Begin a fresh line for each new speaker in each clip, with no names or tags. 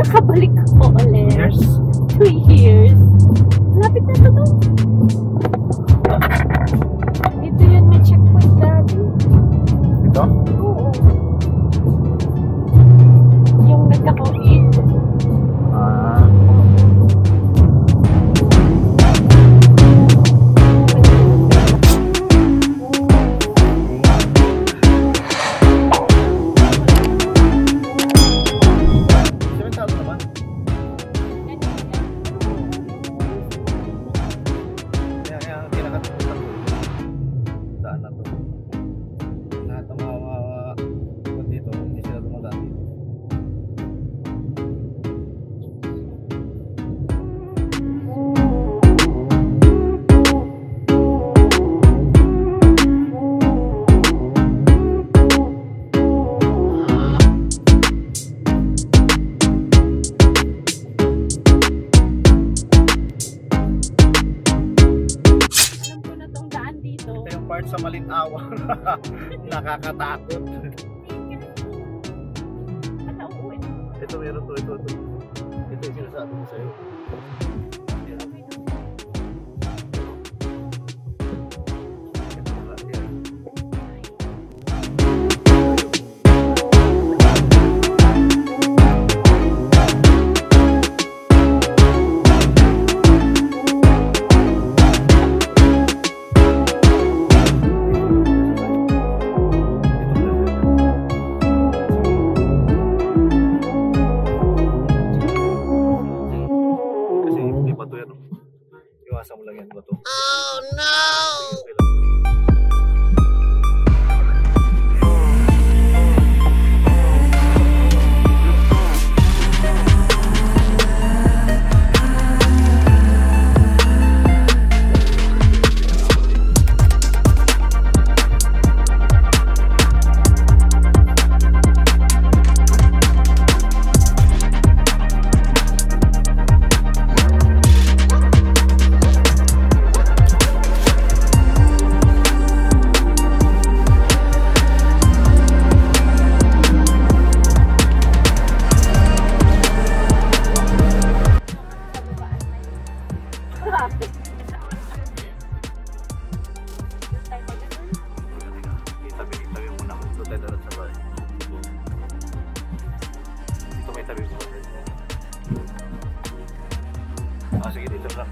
nakabalik ako ulit.
Years? Two years.
Lapit na to to. Dito yun, may checkpoint dati. Ito? Oo. Yung nagka-COVID. Nakakatakot. Ito meron to, ito, ito. Ito yung sinasabi ko sa'yo. Ah, sige, dito lang.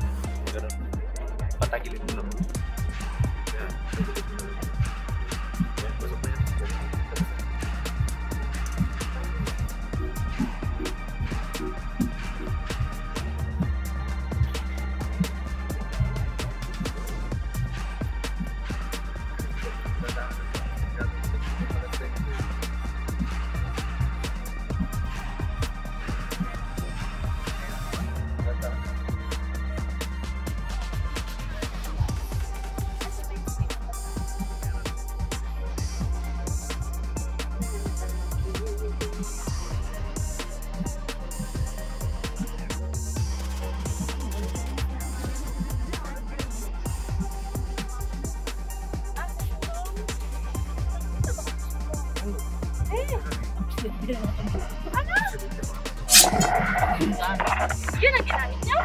Patagilin mo lang.
Yun ang ginamit niya?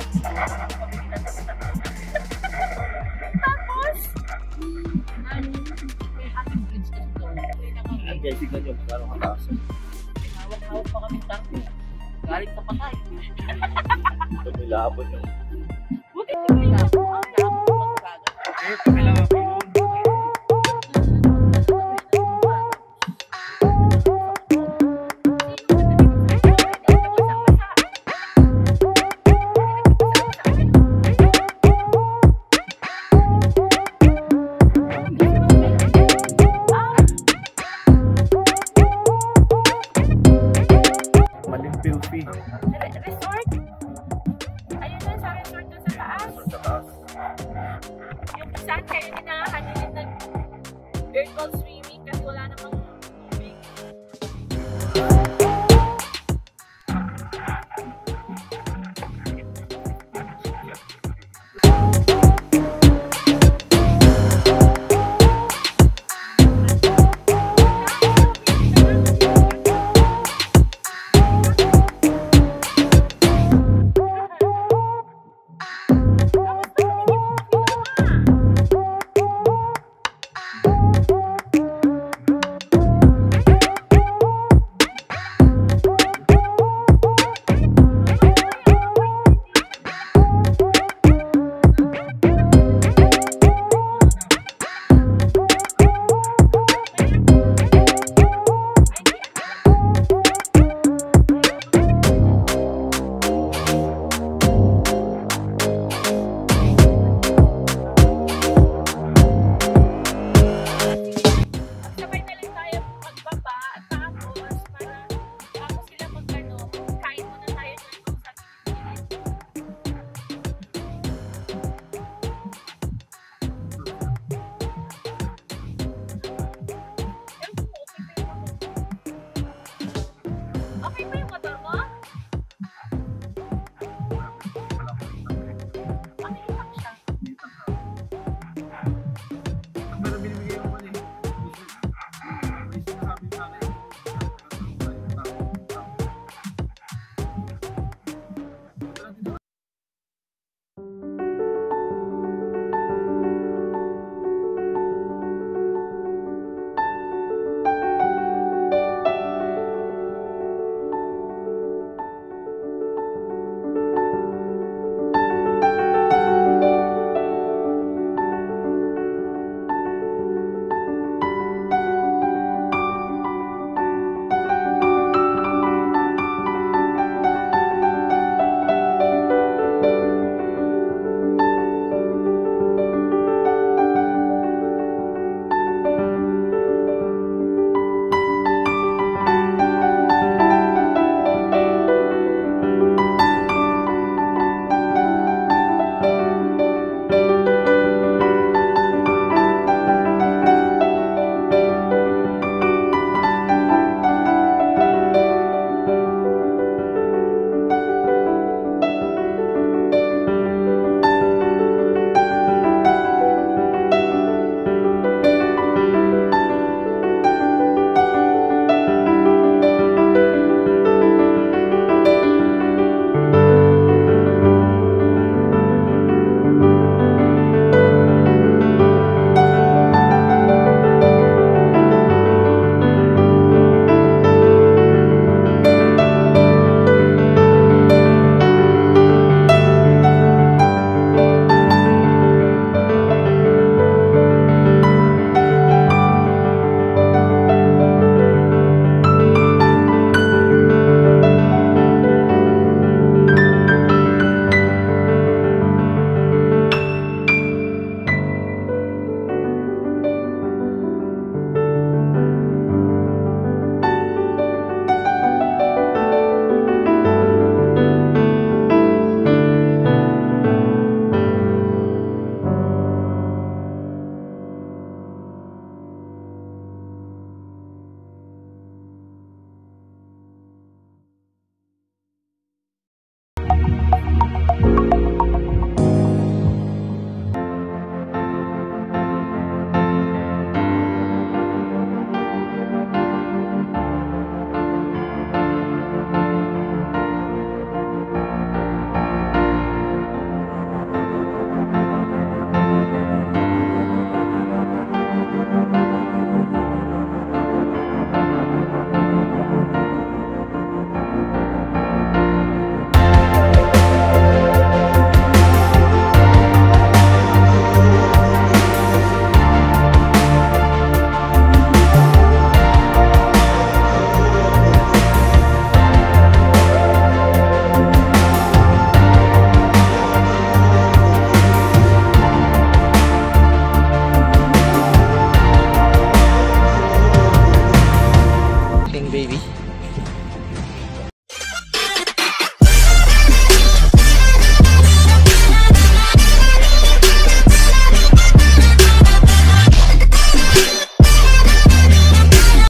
Tapos? May ating bridge dito.
Yan guys, tignan nyo gano'ng kataas.
Hawak-hawak pa kami tarpo. Galing sa patay.
Ito may labon yung...
Buti tingnan niya. Ang labo ko pagkaga.
Eh, kami lang
Resort?